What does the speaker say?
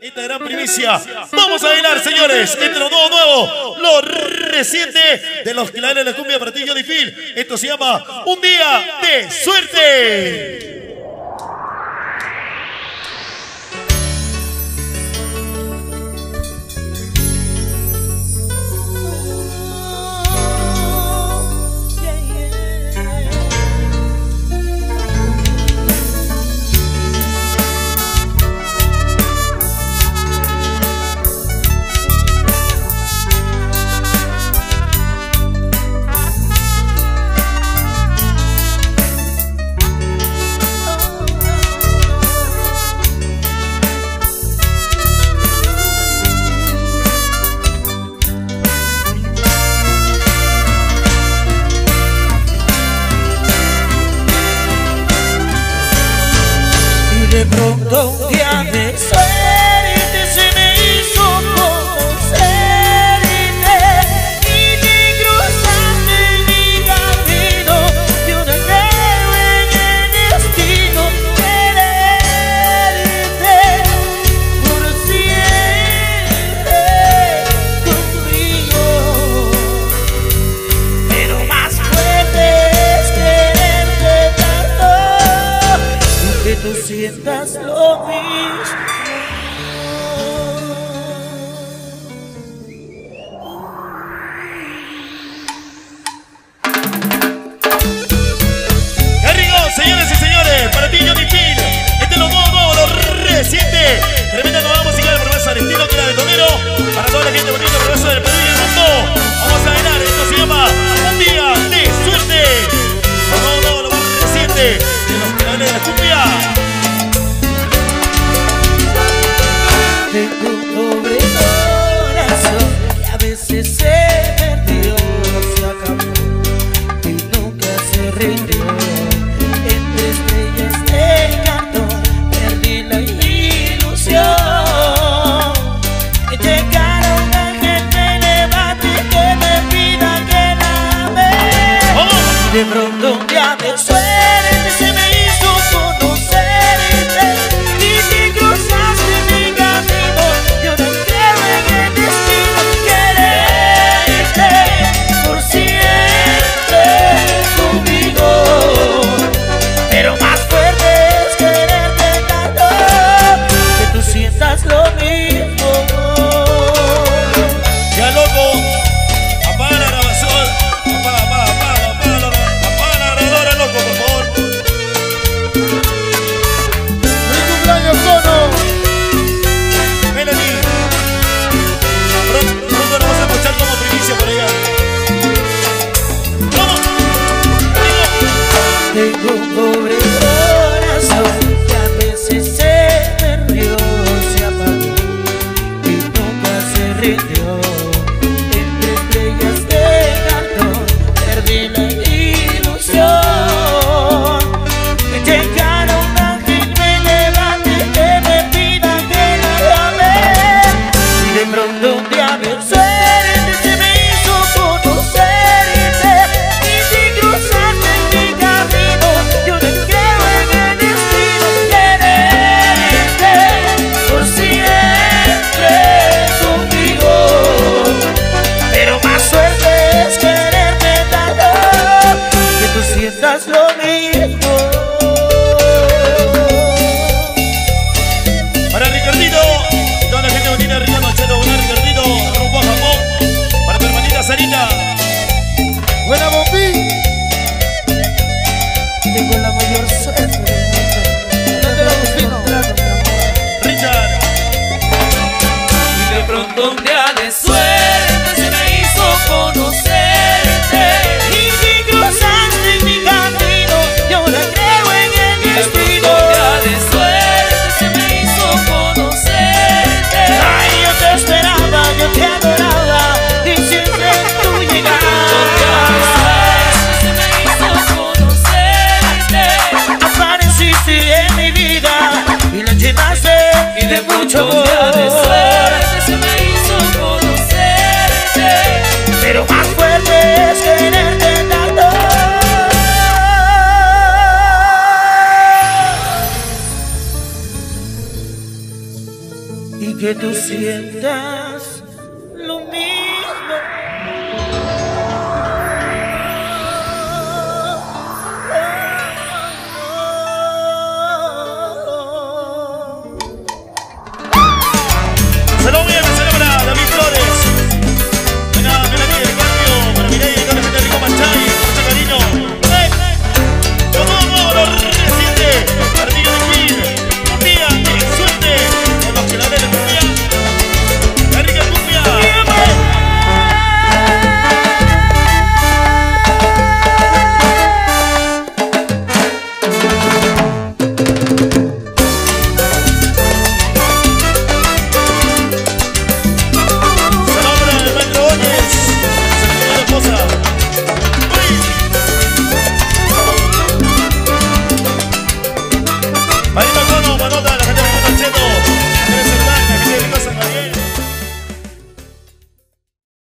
Esta gran primicia. Vamos a bailar, señores. Entre los dos nuevo, lo reciente de los que la cumbia para ti, Johnny Phil. Esto se llama Un Día de Suerte. de pronto un día me suena. in the slowly. la mayor suerte del mundo. Richard. Y de pronto un día de suerte se me hizo conocer. Tuviste mucho un día de suerte, se me hizo conocerte. Pero más fuerte es quererte tanto. Y que tú sientas.